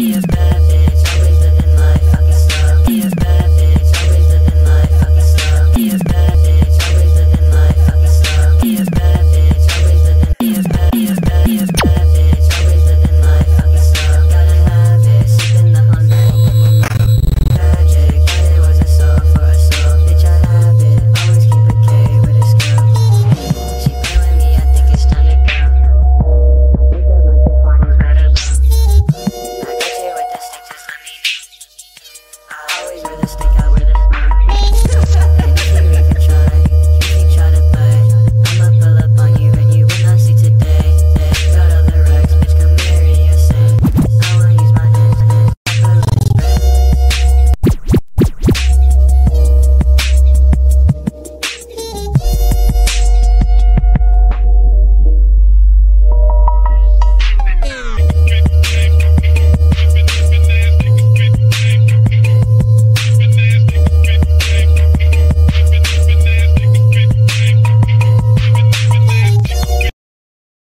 is